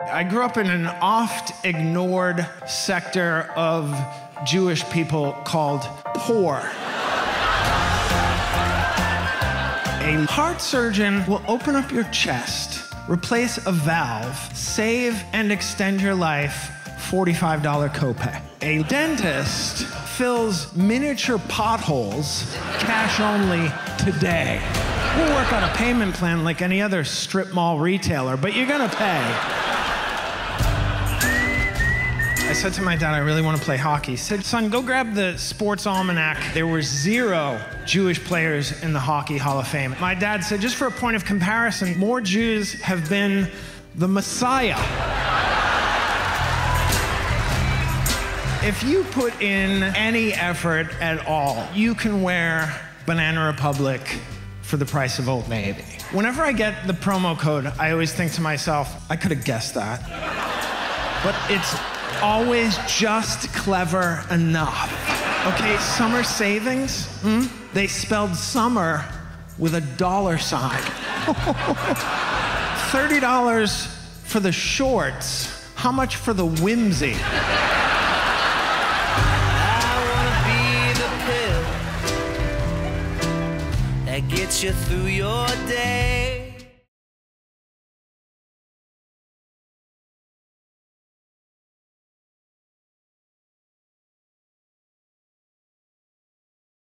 I grew up in an oft ignored sector of Jewish people called poor. A heart surgeon will open up your chest, replace a valve, save and extend your life $45 copay. A dentist fills miniature potholes, cash only today. We'll work on a payment plan like any other strip mall retailer, but you're gonna pay. I said to my dad, I really want to play hockey. He said, son, go grab the sports almanac. There were zero Jewish players in the Hockey Hall of Fame. My dad said, just for a point of comparison, more Jews have been the Messiah. If you put in any effort at all, you can wear Banana Republic for the price of Old Navy. Whenever I get the promo code, I always think to myself, I could have guessed that. But it's always just clever enough. Okay, summer savings, hmm? they spelled summer with a dollar sign. $30 for the shorts. How much for the whimsy? that gets you through your day.